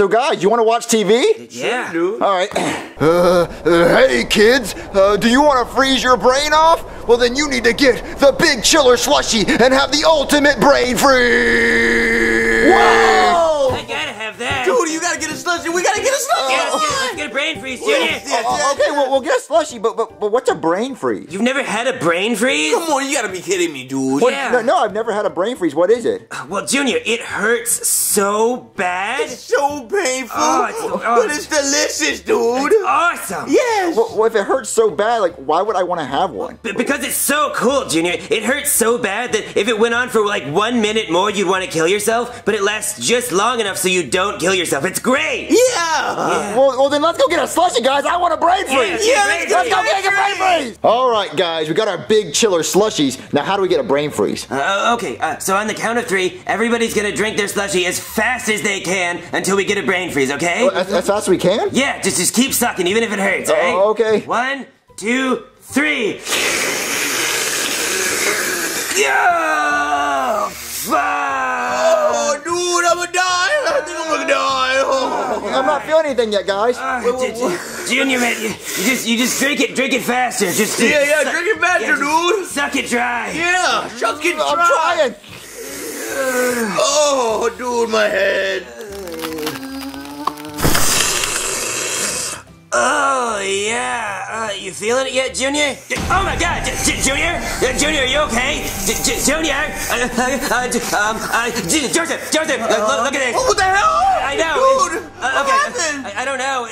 So guys, you want to watch TV? Yeah. dude. All right. Uh, uh, hey kids, uh, do you want to freeze your brain off? Well then you need to get the big chiller slushy and have the ultimate brain freeze. Whoa! I gotta have that. Dude, you gotta get a slushy. We gotta get a slushy. Yeah, let's, get, let's get a brain freeze, Junior. Yes, yes. Oh, okay, well we'll get a slushy, but but but what's a brain freeze? You've never had a brain freeze? Come on, you gotta be kidding me, dude. What- Yeah. no, no, I've never had a brain freeze. What is it? Uh, well, Junior, it hurts so bad. It's so painful, Oh, it's oh. but it's delicious, dude. Awesome. Yes. Well, well, if it hurts so bad, like why would I want to have one? B- because it's so cool, Junior. It hurts so bad that if it went on for like one minute more, you'd want to kill yourself, but it lasts just long enough so you don't kill yourself. It's great. Yeah. Yeah. Well, well then let's go get a slushy, guys. I want a brain freeze. Yeah, let's Let's get go get a brain freeze. All right, guys, we got our big chiller slushies. Now, how do we get a brain freeze? Uh, okay, uh, so on the count of three, everybody's gonna drink their slushy as fast as they can until we get a brain freeze, okay? As, as fast as we can? Yeah, just just keep sucking, even if it hurts? Oh, okay. One, two, three. Yo! Fuck! I'm not feeling anything yet, guys. Uh, J- J- Junior, man, you, you just you just drink it, drink it faster. Just Yeah, yeah, suck- drink it faster, yeah, dude. Suck it dry. Yeah, chuck it dry. I'm dry. trying. Oh, dude, my head. Oh yeah, uh, you feeling it yet, Junior? Oh my God, J- J- Junior, Uh, Junior, are you okay? J- J- Junior, uh, uh, uh, J- um, uh, J- Joseph, Joseph, uh, look, look at this. What the hell? I know. Dude, what okay, happened? I, I don't know.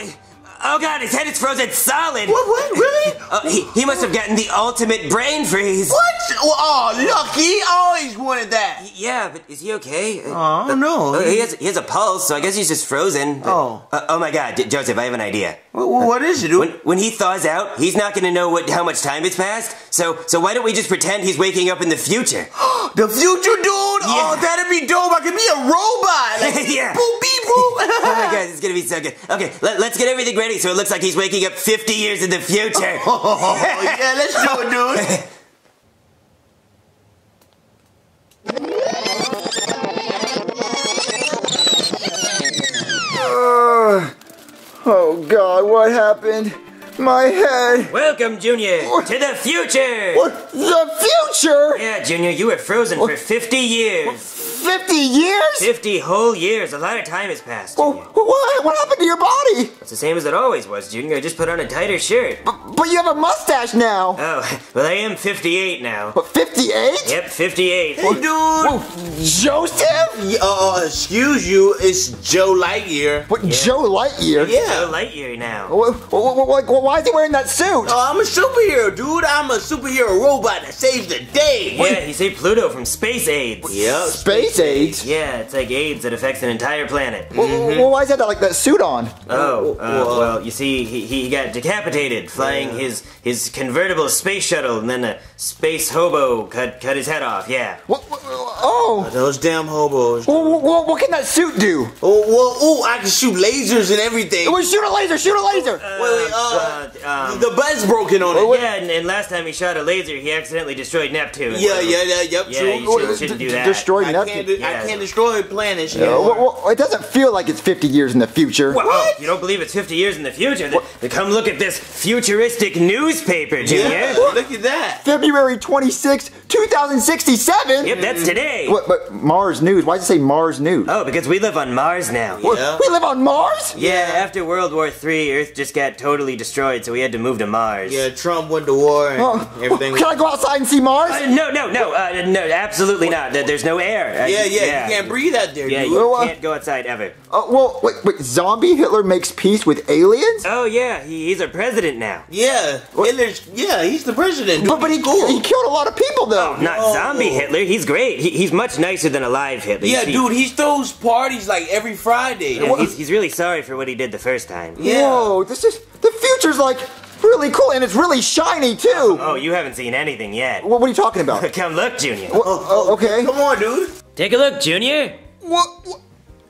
Oh God, his head is frozen solid. What, what, really? Uh, he, he must have gotten the ultimate brain freeze. What? Oh, lucky. I always wanted that. Yeah, but is he okay? Oh, I don't know. Uh, he has he has a pulse, so I guess he's just frozen. But- Oh. Uh, oh my God, Joseph, I have an idea. What, what is it, When dude? when he thaws out, he's not gonna know what how much time has passed. So so why don't we just pretend he's waking up in the future? The future, dude? Oh, that'd be dope. I could be a robot. Like, Yeah. Boop, beep, boop. oh my God, it's gonna be so good. Okay, let, let's get everything ready so it looks like he's waking up 50 years in the future. Oh, yeah, let's do it, dude. Uh, oh God, what happened? My head. Welcome, Junior, to the future. What? The future? Yeah, Junior, you were frozen for 50 years. 50 years? 50 whole years. A lot of time has passed. Well, what, what happened to your body? It's the same as it always was, Junior. I just put on a tighter shirt. But you have a mustache now. Oh, well, I am 58 now. But 58? Yep, 58. Hey, dude. Whoa, Joseph? Yeah, uh, excuse you, it's Joe Lightyear. What, Joe Lightyear? Joe Yeah. Lightyear now. Wha- wha- wha- wha- why is he wearing that suit? Oh, I'm a superhero, dude. I'm a superhero robot that saves the day. Yeah, he saved Pluto from space AIDS. Yep. Space AIDS? Yeah, it's like AIDS that affects an entire planet. Wha- wha- wha- why is that like that suit on? Oh, uh, well, you see, he, he got decapitated flying his his convertible space shuttle, and then a space hobo cut cut his head off. Yeah. What, what- oh, Those damn hobos. Wha- wha- what can that suit do? Oh, well, oh, I can shoot lasers and everything. Well, shoot a laser, shoot a laser! wait, wait, uh, Uh, um, the button's broken on it. yeah, and, and last time he shot a laser, he accidentally destroyed Neptune. Yeah, yeah, yeah, yep, Yeah, true. you should- shouldn't do that. Destroy Neptune. Can't, de- Yeah. I can't destroy planets. Uh, Yeah. well, well, it doesn't feel like it's 50 years in the future. Well, oh, you don't believe it's 50 years in the future? Then, then come look at this futuristic newspaper, Junior. Yeah, look at that. February 26, 2067? Yep, that's today. What, but Mars News, why does it say Mars News? Oh, because we live on Mars now. Yeah. We live on Mars? Yeah, after World War III, Earth just got totally destroyed, so we had to move to Mars. Yeah, Trump went to war and Oh, everything. Can I go outside and see Mars? Uh, no, no, no, uh, no, absolutely not. There's no air. Uh, yeah, yeah, you can't breathe out there, Yeah, dude. you Well, uh, can't go outside ever. Uh, well, wait, wait, zombie Hitler makes peace with aliens? Oh yeah, he, he's our president now. Yeah, Hitler's. Yeah, he's the president. Dude. But, but he, he killed a lot of people, though. Oh, Not Oh. zombie Hitler. He's great. He, he's much nicer than a live Hitler. Yeah, He- dude, he throws parties like every Friday. yeah, he's, he's really sorry for what he did the first time. Yeah. Whoa, this is, the future's like really cool and it's really shiny, too. Oh, you haven't seen anything yet. What, what are you talking about? Come look, Junior. What- oh, okay. Come on, dude. Take a look, Junior. What, what,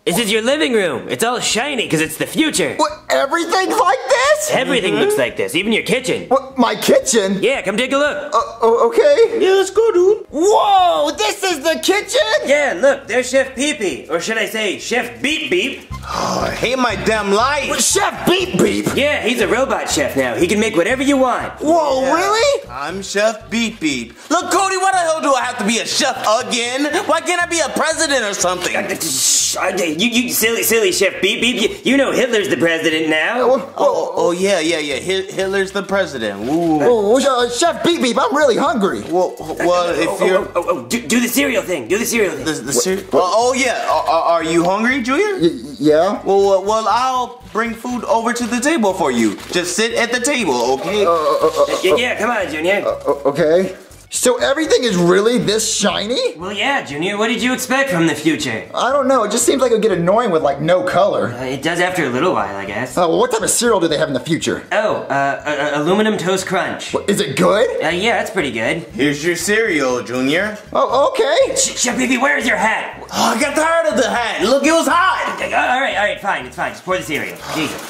This is your living room. It's all shiny because it's the future. what, everything's like this? Everything looks like this, even your kitchen. What, my kitchen? Yeah, come take a look. Uh, oh, okay. Yeah, let's go, dude. Dude. Whoa, this is the kitchen? Yeah, look, there's Chef Pee Pee. Or should I say, Chef Beep Beep. Oh, I hate my damn life. Chef Beep Beep. Yeah, he's a robot chef now. He can make whatever you want. Whoa, really? I'm Chef Beep Beep. Look, Cody, why the hell do I have to be a chef again? Why can't I be a president or something? Uh, shh, uh, You, you silly, silly Chef Beep Beep. You, you know Hitler's the president now. Oh, Oh, oh yeah, yeah, yeah. Hit- Hitler's the president. Ooh. oh, uh, Chef Beep Beep, I'm really hungry. Well, well, if Oh, you're oh, oh, oh, do, do the cereal thing. Do the cereal thing. the, the ser- oh, oh, yeah. Are, are- are you hungry, Junior? Y- yeah? Well, uh, well, I'll bring food over to the table for you. Just sit at the table, okay? Uh, uh, uh, yeah, yeah, come on, Junior. O- okay. So everything is really this shiny? well, yeah, Junior. What did you expect from the future? I don't know. It just seems like it would get annoying with like no color. Uh, it does after a little while, I guess. Uh, well, what type of cereal do they have in the future? Oh, uh, uh, uh, aluminum toast crunch. Uh, Is it good? yeah, that's pretty good. Here's your cereal, Junior. Oh, okay. Sh- Chef Beep Beep, where's your hat? Oh, I got tired of the hat. Look, it was hot. Uh, all right, all right, fine, it's fine. Just pour the cereal. Jesus.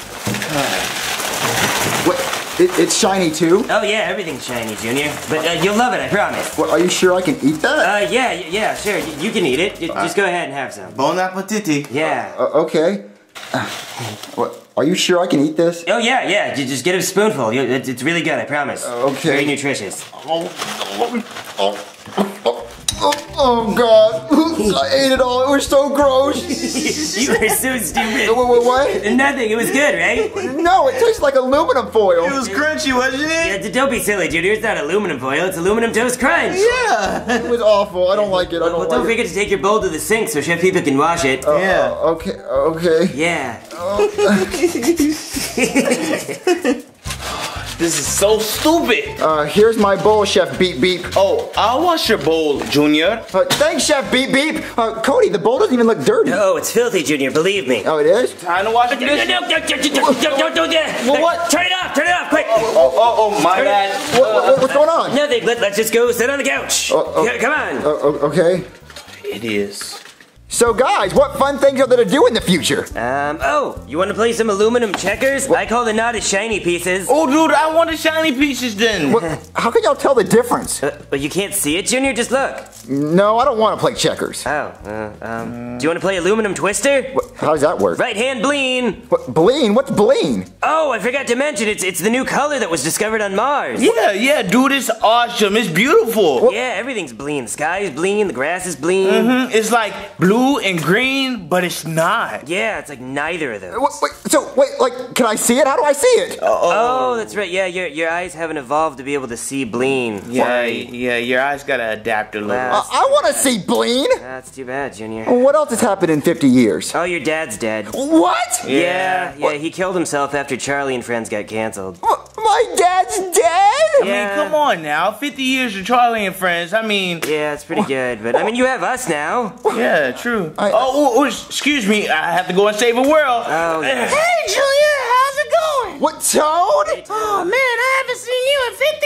What? It, it's shiny too? Oh yeah, everything's shiny, Junior. But uh, you'll love it, I promise. What, are you sure I can eat that? Uh, yeah, yeah, sure. y- You can eat it. J- Just go ahead and have some. Bon appetit. Yeah. Uh, okay. Uh, what? Are you sure I can eat this? Oh yeah, yeah. j- Just get a spoonful. It's it's really good, I promise. Okay. Very nutritious. Oh, oh, oh Oh god! I ate it all. It was so gross. you are so stupid. What? what, what? Nothing. It was good, right? No, it tastes like aluminum foil. It was crunchy, wasn't it? Yeah, don't be silly, Junior. It's not aluminum foil. It's aluminum toast crunch. Yeah. It was awful. I don't like it. I don't Well, don't like it. forget to take your bowl to the sink so Chef People can wash it. Yeah. Uh, okay. Okay. Yeah. This is so stupid. Uh, here's my bowl, Chef Beep Beep. Oh, I'll wash your bowl, Junior. Uh, thanks, Chef Beep Beep. Uh, Cody, the bowl doesn't even look dirty. Oh, it's filthy, Junior. Believe me. Oh, it is? Time to wash the No, no, dishes. no, no, no, don't, don't, don't do that. Well, what? Turn it off. Turn it off, quick. Oh, oh, oh, my Turn it- bad. What, what, what's going on? Nothing. Let, let's just go sit on the couch. Oh, oh. Yeah, Come on. Uh, o- okay. It is. So, guys, what fun things are there to do in the future? Um, oh, you want to play some aluminum checkers? I call the not as shiny pieces. Oh, dude, I want the shiny pieces then. What, how can y'all tell the difference? Uh, but you can't see it, Junior? Just look. No, I don't want to play checkers. Oh, uh, um, do you want to play aluminum twister? What, how does that work? Right hand bleen. What, bleen? What's bleen? Oh, I forgot to mention, it's it's the new color that was discovered on Mars. Yeah, yeah, dude, it's awesome. It's beautiful. Yeah, everything's bleen. The sky is bleen, the grass is bleen. Mhm, It's like blue and green, but it's not. Yeah, it's like neither of those. Wait, wait, so, wait, like, can I see it? How do I see it? Oh, that's right. Yeah, your your eyes haven't evolved to be able to see bleen. Yeah, yeah, your eyes gotta adapt a little. Wow. Uh, I want to see bleen. That's too bad, Junior. What else has happened in 50 years? Oh, your dad's dead. What? Yeah, yeah, What? he killed himself after Charlie and Friends got canceled. My dad's dead? I Yeah. mean, come on now. 50 years of Charlie and Friends. I mean, Yeah, it's pretty good, but I mean, you have us now. yeah, true. I- oh, oh, oh, excuse me. I have to go and save a world. Oh, yeah. Hey, Junior, how's it going? What, Toad? Oh, man, I haven't seen you in 50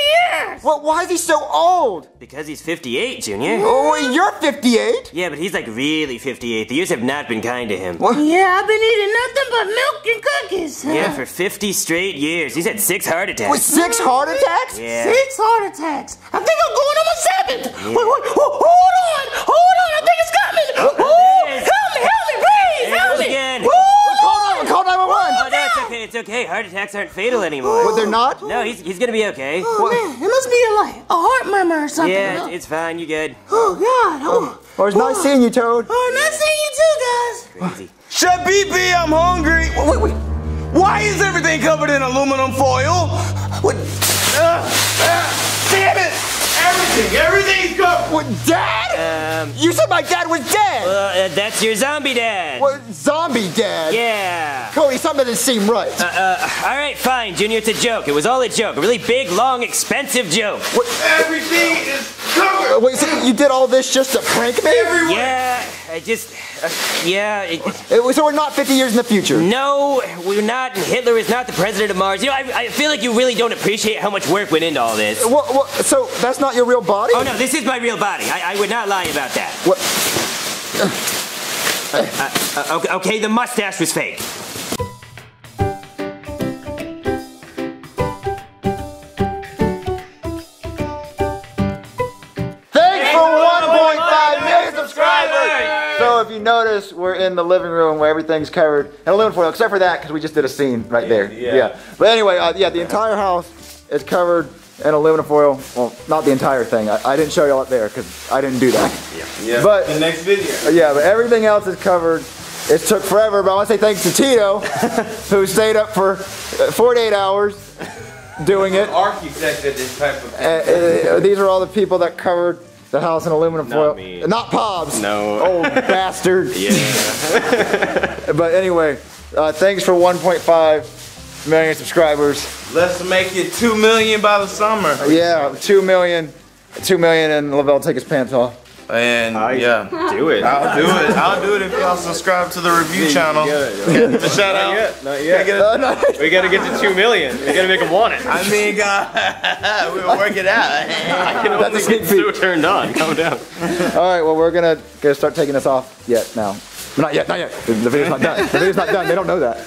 years. Well, why is he so old? Because he's 58, Junior. Oh, wait, you're 58? Yeah, but he's like really 58. The years have not been kind to him. What? Yeah, I've been eating nothing but milk and cookies. Yeah, for 50 straight years. He's had six heart With attacks. six heart attacks? Yeah. Six heart attacks. I think I'm going on my seventh. Wait, wait, ho- hold on, hold on. I think it's coming. Oh, There it is. help me, help me, please, There it help goes me. again. Woo! Call 911, call 911. Oh, no, it's okay. Heart attacks aren't fatal anymore. But they're not? No, he's, he's gonna be okay. Oh man, it must be a, like a heart murmur or something. Yeah, it's, it's fine. You good? oh God. Oh, Well, it's nice seeing you, Toad. oh nice seeing you too, guys. Crazy. Chef BB, I'm hungry. Wait, wait, wait. Why is everything covered in aluminum foil? What? Uh, uh, damn it! Everything, everything's covered. What, Dad? Um, You said my dad was dead. uh, uh, that's your zombie dad. What, zombie dad? Yeah. Cody, something doesn't seem right. Uh, all right, fine, Junior. It's a joke. It was all a joke. A really big, long, expensive joke. What? Everything is covered. Uh, Wait, so you did all this just to prank me? Yeah, I just, uh, yeah. It, It uh, so we're not 50 years in the future. no, we're not. And Hitler is not the president of Mars. You know, I, I feel like you really don't appreciate how much work went into all this. Uh, what, what, so that's not your real body? Oh no, this is my real body. I, I would not lie about that. What? Uh, uh okay, okay, the mustache was fake. Notice, we're in the living room where everything's covered in aluminum foil, except for that, because we just did a scene right there. yeah. But anyway, uh, yeah, the entire house is covered in aluminum foil. Well, not the entire thing. I, I didn't show you all up there because I didn't do that. Yeah. But- the next video. Yeah, but everything else is covered. It took forever, but I want to say thanks to Tito, who stayed up for uh, 48 hours doing it. Architected this type of Uh, uh, these are all the people that covered the house in aluminum Not foil. me. Not Pobs. No. Old bastard. Yeah. But anyway, uh, thanks for 1.5 million subscribers. Let's make it two million by the summer. Yeah, 2 million. 2 million and Lavelle take his pants off. And I yeah. Do it. I'll do it. I'll do it if y'all subscribe to the review channel. The shout Not out. yet. Not yet. Uh, no. We gotta get to two million. We gotta make them want it. I mean, God, we'll work it out. I can That's only sneak get so turned on. Calm down. All right, well, we're gonna, gonna start taking this off yet now. Not yet, not yet. The video's not done. The video's not done. They don't know that.